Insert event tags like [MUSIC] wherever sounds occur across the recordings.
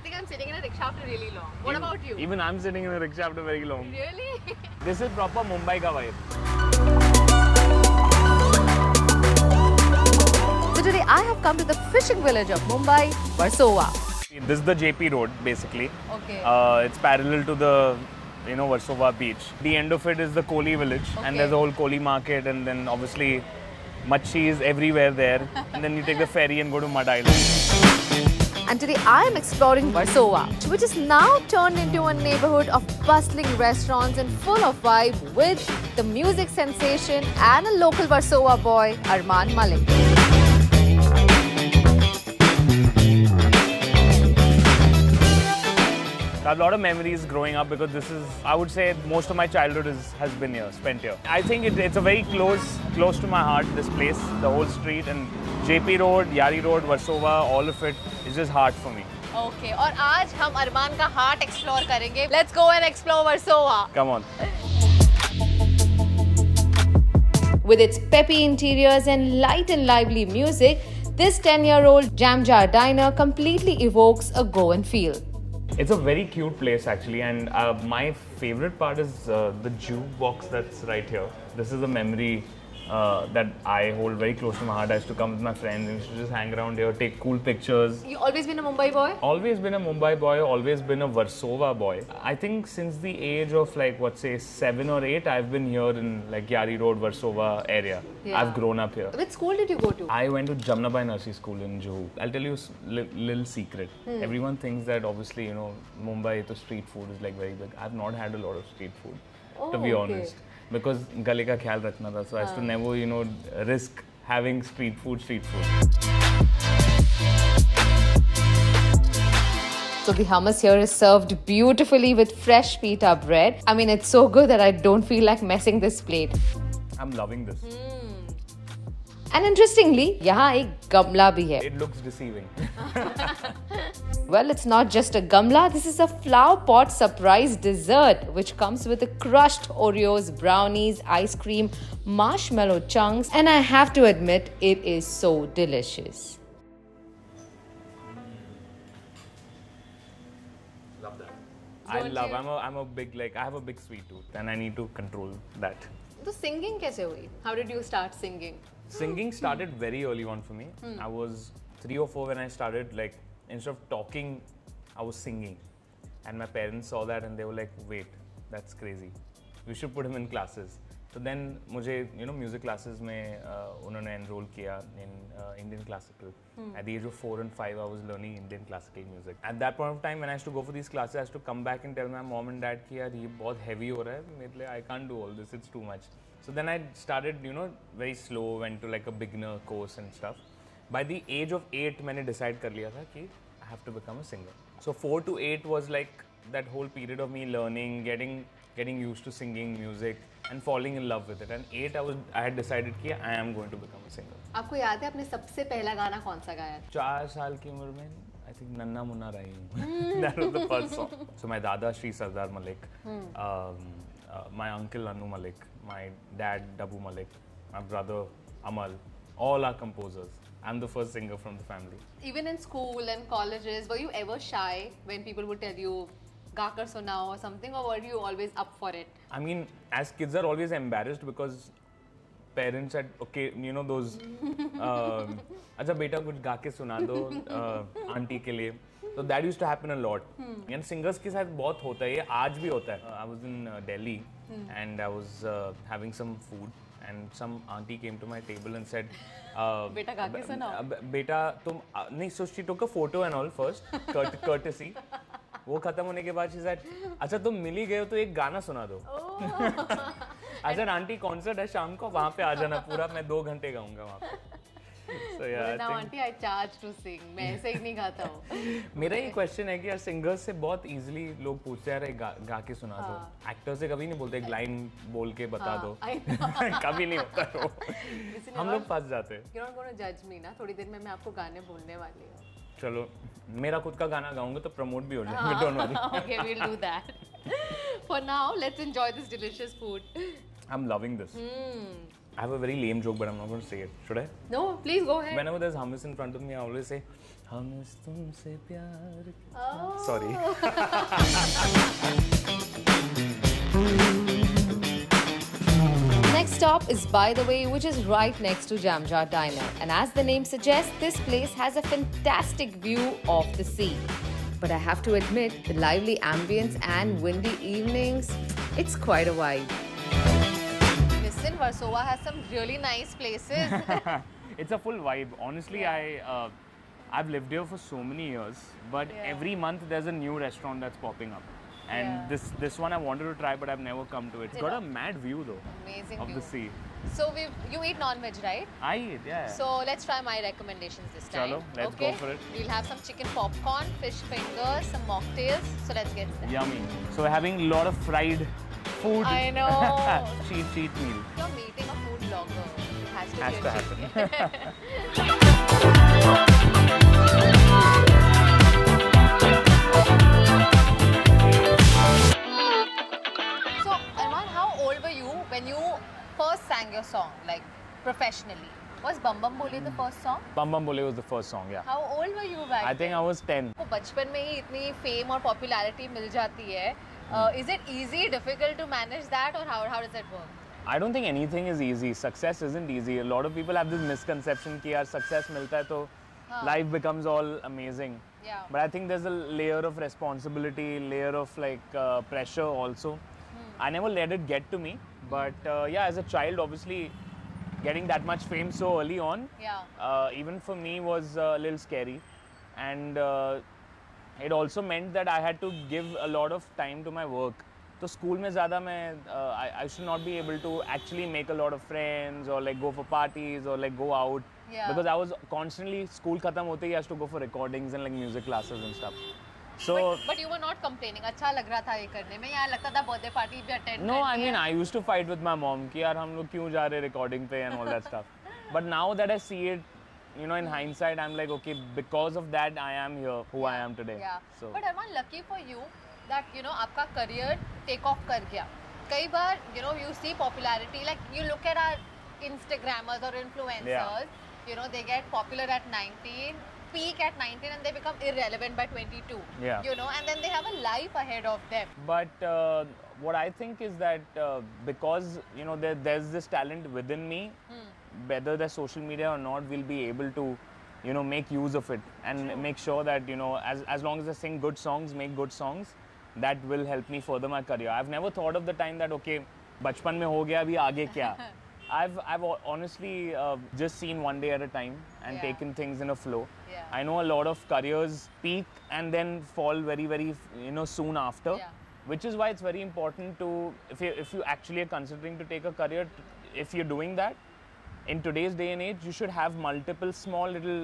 I think I'm sitting in a rickshaw after really long. What Even- about you? Even I'm sitting in a rickshaw after very long. Really? [LAUGHS] This is proper Mumbai ka vibe. so today I have come to the fishing village of Mumbai, Versova. This is the JP Road, basically. Okay. Uh, it's parallel to the, you know, Versova beach. The end of it is the Koli village, Okay. and there's a whole Koli market, and then obviously, Machi is everywhere there. [LAUGHS] and then you take the ferry and go to Mud Island. And today I am exploring Versova, which is now turned into a neighborhood of bustling restaurants and full of vibe with the music sensation and a local Versova boy, Armaan Malik. I have a lot of memories growing up because this is, I would say, most of my childhood is, has been here, spent here. I think it, it's a very close, close to my heart. This place, the whole street, and JP Road, Yari Road, Versova, all of it is just hard for me. Okay, And today we will explore heart explore Let's go and explore Versova. Come on. With its peppy interiors and light and lively music, this 10-year-old Jamjar Diner completely evokes a go and feel. It's a very cute place actually, and uh, my favorite part is uh, the jukebox that's right here. This is a memory uh, that I hold very close to my heart. I used to come with my friends and used to just hang around here, take cool pictures. You always been a Mumbai boy? Always been a Mumbai boy, always been a Versova boy. I think since the age of like what say seven or eight, I've been here in like Yari Road, Versova area. Yeah. I've grown up here. Which school did you go to? I went to Jamnabai Narsee School in Juhu. I'll tell you a li- little secret. Everyone thinks that obviously, you know, Mumbai, the street food is like very big. I've not had a lot of street food, to be Oh, okay. honest. Because gale ka khayal rakhna tha. So I used to never, you know, risk having street food, street food. So the hummus here is served beautifully with fresh pita bread. I mean, it's so good that I don't feel like messing this plate. I'm loving this. Mm. And interestingly, यहाँ एक गमला भी है. It looks deceiving. Well, it's not just a gamla, this is a flower pot surprise dessert which comes with a crushed Oreos, brownies, ice cream, marshmallow chunks, and I have to admit, it is so delicious. love that. I love. I'm a. I'm a big like. I have a big sweet tooth, and I need to control that. So singing कैसे हुई? How did you start singing? Singing started very early on for me. I was three or four when I started. Like instead of talking, I was singing, and my parents saw that and they were like, "Wait, that's crazy. We should put him in classes." So then, मुझे you know music classes में uh, उन्होंने enroll किया in uh, Indian classical. At the age of four and five, I was learning Indian classical music. At that point of time, when I used to go for these classes, I used to come back and tell my mom and dad कि यार ये बहुत heavy हो रहा है मेरे लिए I can't do all this. It's too much. So then I started, you know, very slow, went to like a beginner course and stuff. By the age of eight मैंने डिसाइड कर लिया था कि I have to become a singer so four to eight was like that whole period of me learning getting getting use to singing music and following in love with it and eight I I had decided कि I am going to become a singer आपको याद है आपने सबसे पहला गाना कौन सा गाया चार साल की उम्र में आई थिंक नन्ना मुन्ना रही हूँ सो माई दादा Shri Sardar Malik my uncle Anu Malik my dad Daboo Malik my brother Amal all are composers I'm the first singer from the family. Even in school and colleges, were you ever shy when people would tell you गाकर सुनाओ or something, or were you always up for it? I mean, as kids are always embarrassed because parents had okay, you know those. um, अच्छा बेटा कुछ गा के सुना दो aunty के लिए तो that used to happen a lot and singers के साथ बहुत होता है ये आज भी होता है I was in Delhi and I was having some food and some aunty came to my table and said बेटा तुम नहीं so she photo and all first curt courtesy वो खत्म होने के बाद शी सेड अच्छा तुम मिली गए हो तो एक गाना सुना दो. अच्छा आंटी कॉन्सर्ट है शाम को वहाँ पे आ जाना पूरा मैं दो घंटे गाऊँगा वहाँ पे। [LAUGHS] so yeah I Now, think auntie, I charge to sing. मैं ऐसे ही नहीं गाता हूँ. [LAUGHS] मेरा ये क्वेश्चन है कि यार सिंगर्स से बहुत इजीली लोग पूछते हैं गा, गा के सुना दो एक्टर से कभी नहीं बोलते एक लाइन बोल के बता हाँ, दो [LAUGHS] कभी नहीं होता वो हम लोग फंस जाते हैं You're not going to judge me ना. थोड़ी देर में मैं आपको गाने बोलने वाली हूँ. चलो मेरा खुद का गाना गाऊँगा तो प्रमोट भी हो जाएगा don't worry okay, we'll do that. For now, let's enjoy this delicious food. I am loving this I have a very lame joke, but I'm not going to say it. Should I? No, please go ahead. Whenever there's hummus in front of me, I always say, Hummus tumse pyar. Oh. Sorry. [LAUGHS] next stop is By The Bae, which is right next to Jamjar Diner. And as the name suggests, this place has a fantastic view of the sea. But I have to admit, the lively ambience and windy evenings, it's quite a vibe. Versova has some really nice places. [LAUGHS] it's a full vibe. Honestly, Yeah. I uh, I've lived here for so many years, but Yeah. every month there's a new restaurant that's popping up. And Yeah. this this one I wanted to try, but I've never come to it. It's got a mad view though Amazing of view. the sea. So we you eat non-veg, right? I eat, yeah. So let's try my recommendations this time. Chalo, let's go okay? for it. We'll have some chicken popcorn, fish fingers, some mocktails. So let's get started. Yummy. So we're having a lot of fried food. I [LAUGHS] know. cheat cheat meal. You're meeting a food blogger. It has to Has be to a happen. chicken. [LAUGHS] So, Arman, how old were you when you first sang your song, like professionally? Was Bum Bum Boli the first song? Bam Bam Bole was the first song, yeah. How old were you back I think then? I was 10. को बचपन में ही इतनी fame और popularity मिल जाती है uh, is it easy, difficult to manage that or how, how does it work? I don't think anything is easy. Success isn't easy. A lot of people have this misconception that success milta hai huh. life becomes all amazing. Yeah. But I think there's a layer of responsibility, layer of like uh, pressure also. Hmm. I never let it get to me. But uh, yeah, as a child, obviously, getting that much fame so early on, yeah. Uh, even for me was a little scary. And uh, it also meant that I had to give a lot of time to my work. तो school में ज़्यादा मैं I should not be able to actually make a lot of friends और like go for parties और like go out because I was constantly school खत्म होते ही to go for recordings and like music classes and stuff so but you were not complaining अच्छा लग रहा था ये करने में? यहाँ लगता था बर्थडे पार्टी भी attend No, I mean, I used to fight with my mom कि यार हम लोग क्यों जा रहे recording पे and all that stuff. [LAUGHS] But now that I see it, you know, in hindsight, I'm like, okay, because of that, I am here, who I am today. Yeah. So. But Armaan, lucky for you that you know, आपका career take off कर गया. कई बार you know you see popularity like you look at our Instagrammers or influencers. Yeah. You know they get popular at 19, peak at 19 and they become irrelevant by 22 yeah you know and then they have a life ahead of them but uh, what i think is that uh, because you know there, there's this talent within me hmm whether the social media or not, we'll be able to, you know, make use of it and sure. make sure that, you know, as, as long as I sing good songs, make good songs, that will help me further my career. I've never thought of the time that, okay, bachpan mein ho gaya, abhi aage kya? [LAUGHS] I've, I've honestly uh, just seen one day at a time and yeah. taken things in a flow. Yeah. I know a lot of careers peak and then fall very, very, you know, soon after. Yeah. Which is why it's very important to, if you, if you actually are considering to take a career, if you're doing that, in today's day and age you should have multiple small little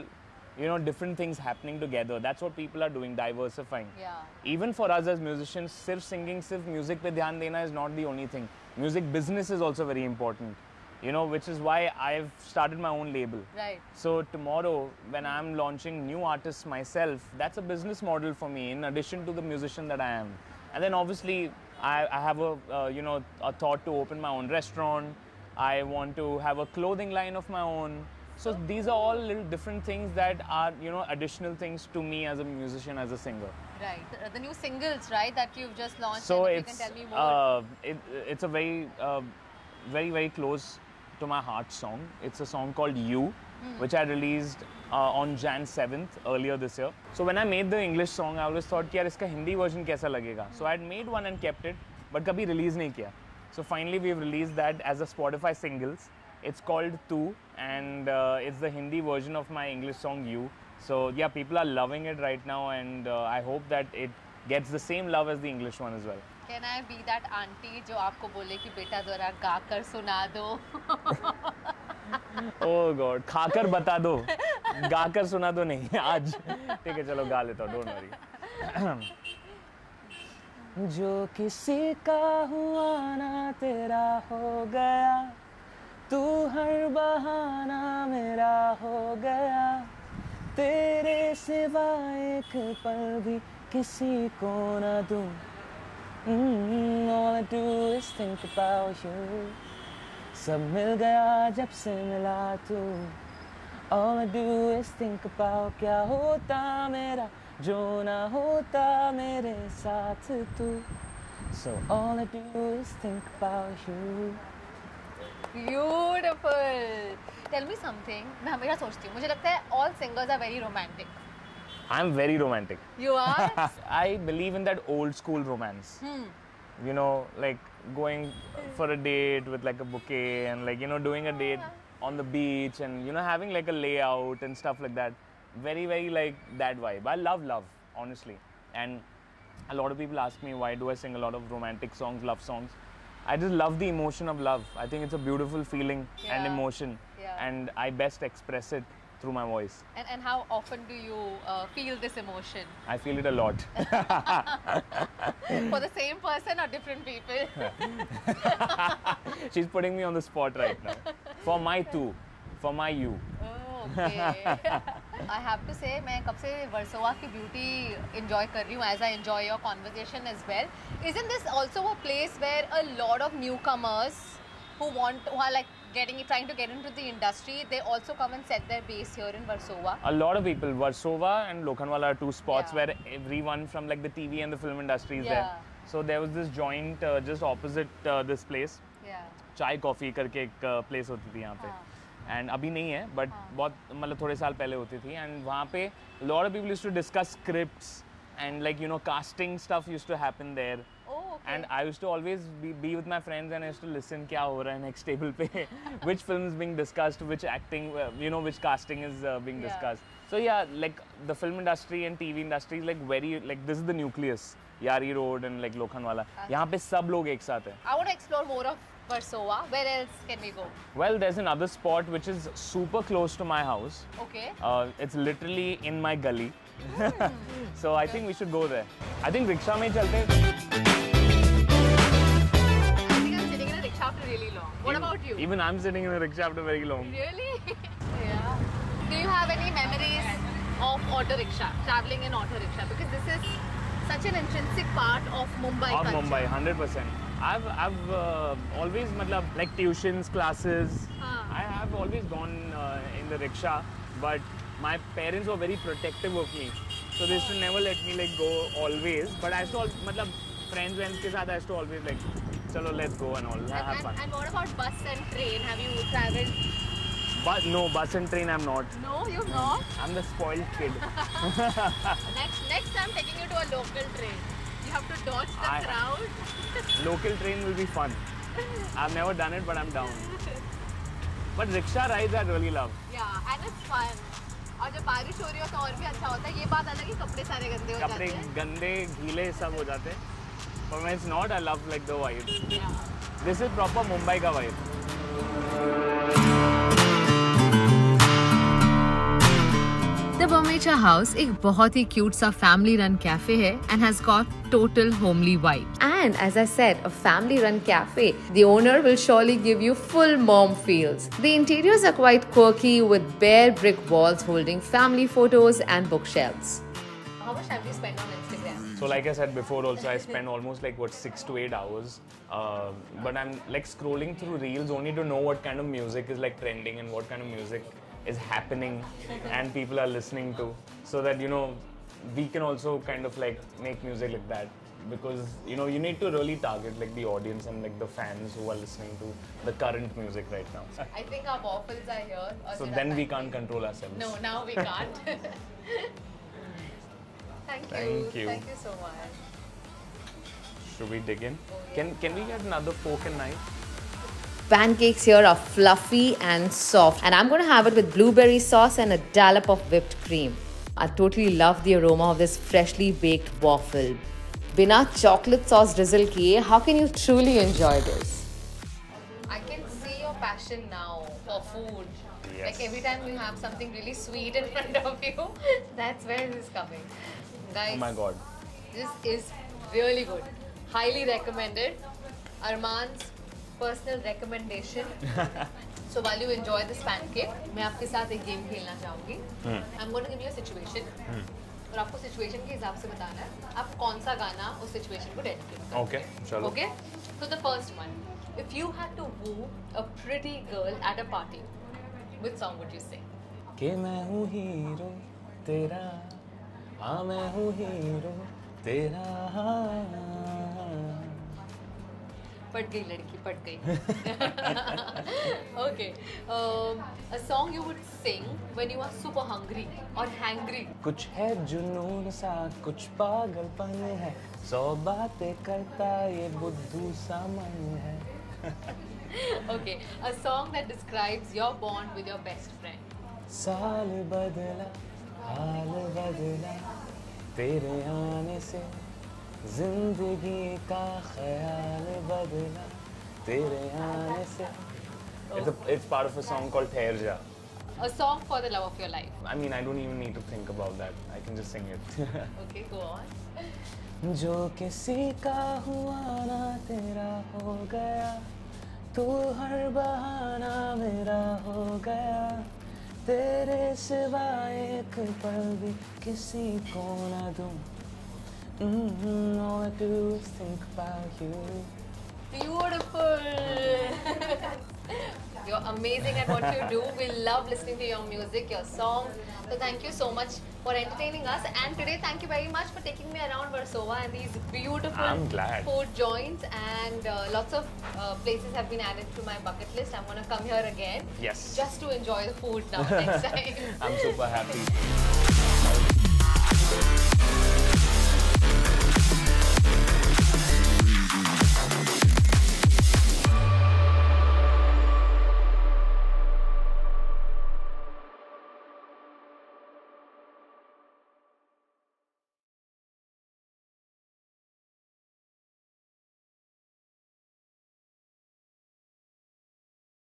you know different things happening together that's what people are doing diversifying Yeah. even for us as musicians sirf singing sirf music pe dhyan dena is not the only thing music business is also very important you know which is why i've started my own label Right. so tomorrow, when I'm launching new artists myself, that's a business model for me. In addition to the musician that I am, and then obviously I, I have a uh, you know a thought to open my own restaurant. I want to have a clothing line of my own. So these are all little different things that are, you know, additional things to me as a musician, as a singer. Right. Uh, the new singles, right, that you've just launched. So it's, uh, it, it's a very, uh, very, very close to my heart song. It's a song called You, mm. which I released uh, on Jan 7th earlier this year. So when I made the English song, I always thought, yeah, iska Hindi version kaisa lagega? Mm. So I had made one and kept it, but kabhi release nahi kiya. So finally we've released that as a Spotify singles. It's called Tu, and uh, it's the Hindi version of my English song You. So yeah, people are loving it right now, and uh, I hope that it gets the same love as the English one as well. Can I be that auntie जो आपको बोले कि बेटा जरा गा कर सुना दो [LAUGHS] ओह गॉड खाकर बता दो गाकर सुना दो नहीं आज ठीक है चलो गा लेता हूँ डोंट वरी [CLEARS THROAT] जो किसी का हुआ ना तेरा हो गया तू हर बहाना मेरा हो गया। तेरे सिवा एक पल भी किसी को ना दूँ। Mm, all I do is think about you. सब मिल गया जब से मिला तू। All I do is think about क्या होता मेरा। जो ना होता मेरे साथ तू So all I do is think about you Beautiful. Tell me something. मैं हमेशा सोचती हूँ मुझे लगता है all singers are very romantic. I'm very romantic. You are? [LAUGHS] I believe in that old school romance. You know, like going for a date with like a bouquet and like, you know, doing a date on the beach and, you know, having like a layout and stuff like that. Very, very like that vibe. I love love, honestly. And a lot of people ask me why do I sing a lot of romantic songs, love songs. I just love the emotion of love. I think it's a beautiful feeling and emotion. Yeah. And I best express it through my voice. And, and how often do you uh, feel this emotion? I feel it a lot. [LAUGHS] For the same person or different people? [LAUGHS] She's putting me on the spot right now. For my two, for my you. [LAUGHS] Oh, okay. I have to say मैं कब से वर्सोवा की beauty enjoy कर रही हूँ as I enjoy your conversation as well. Isn't this also a place where a lot of newcomers who want who are like getting trying to get into the industry they also come and set their base here in Versova? A lot of people, Varsova and Lokhandwala are two spots Yeah. where everyone from like the TV and the film industry is Yeah. there. So there was this joint uh, just opposite uh, this place. Yeah. चाय coffee करके एक place होती थी यहाँ पे and अभी नहीं है बट हाँ. बहुत मतलब थोड़े साल पहले होती थी। एंड वहाँ पे lot people use to discuss script and like you know casting stuff use to happen there and I use to always be with my friends and use to listen क्या हो रहा है नेक्स्ट टेबल पे which film being discussed which acting you know which casting is being discussed so yeah like the film industry and T V industry is like very like this is the nucleus Yari road and like Lokhandwala यहाँ पे सब लोग एक साथ है I want explore more of Versova. Where else can we go? Well, there's another spot which is super close to my house. Okay. Uh, it's literally in my gully. Mm. [LAUGHS] so I think we should go there. I think rickshaw mein chalte. I think I'm sitting in a rickshaw for really long. What about you? Even I'm sitting in a rickshaw for very long. Really? [LAUGHS] yeah. Do you have any memories of auto rickshaw, traveling in auto rickshaw? Because this is such an intrinsic part of Mumbai of culture. Mumbai, 100%. I've I've uh, always matlab, like tuitions, classes. Ah. I have always gone uh, in the rickshaw, but my parents were very protective of me, so they used to never let me like go always. But I used to matlab, friends and ke saath, I used to always like chalo let's go and all and, have fun. And, and what about bus and train? Have you traveled? But no, bus and train I'm not. No, you're not. I'm the spoiled kid. [LAUGHS] next next I'm taking you to a local train. Have to dodge the I- crowd. Local train will be fun. I've never done it, but I'm down. But rickshaw rides I really love. Yeah, and it's fun. और जब बारिश हो रही हो तो और भी अच्छा होता है ये बात अलग है कपड़े सारे गंदे हो कपड़े जाते हैं गंदे गीले सब हो जाते हैं पर it's not I love like the vibe Yeah. this is proper Mumbai का vibe Anna Barmecha House is बहुत ही cute family run cafe and has got total homely vibe. And as I said, a family run cafe, the owner will surely give you full mom feels. The interiors are quite quirky with bare brick walls holding family photos and bookshelves. So like I said before also, I spend almost like what six to eight hours. Uh, but I'm like scrolling through reels only to know what kind of music is like trending and what kind of music is happening and people are listening to so that you know we can also kind of like make music like that because you know you need to really target like the audience and like the fans who are listening to the current music right now I think our waffles are here. so then we can't control ourselves No, now we can't. [LAUGHS] Thank you. Thank you. Thank you so much. should we dig in can can we get another fork and knife Pancakes here are fluffy and soft, and I'm going to have it with blueberry sauce and a dollop of whipped cream. I totally love the aroma of this freshly baked waffle. Bina chocolate sauce drizzle kiye, how can you truly enjoy this? I can see your passion now for food. Yes. Like every time you have something really sweet in [LAUGHS] front of you, that's where this is coming. Guys, oh my god this is really good. Highly recommended. Armaan's personal recommendation so while you enjoy this pancake मैं आपके साथ एक game खेलना चाहूँगी। I am going to give you a situation और आपको situation के हिसाब से बताना है आप कौन सा गाना उस सिचुएशन को डेडिकेट ओके चलो। Okay so the first one if you had to woo a pretty girl at a party which song would you sing के मैं हूँ हीरो तेरा हाँ मैं हूँ हीरो तेरा। हाँ पट गई लड़की पट गई um, a song you would sing when you are super hungry or hangry कुछ है जुनून सा कुछ पागलपन है सौ बातें करता ये बुद्धू सा मन है okay a song that describes your bond with your best friend साल बदला हाल बदला तेरे आने से ज़िंदगी का ख्याल बदला तेरे आने से It's, a, it's part of a song called Thair a song for the love of your life I mean, I don't even need to think about that. I can just sing it. okay go on जो किसी का हुआ ना तेरा हो गया तू हर बहाना मेरा हो गया तेरे सिवा एक पल भी किसी को ना दूँ Mm-hmm, all I do is think about you. Beautiful. You're amazing at what you do. We love listening to your music, your songs. So thank you so much for entertaining us. And today, thank you very much for taking me around Versova and these beautiful food joints. And uh, lots of uh, places have been added to my bucket list. I'm gonna come here again Yes. just to enjoy the food [LAUGHS] now next time. I'm super happy. [LAUGHS]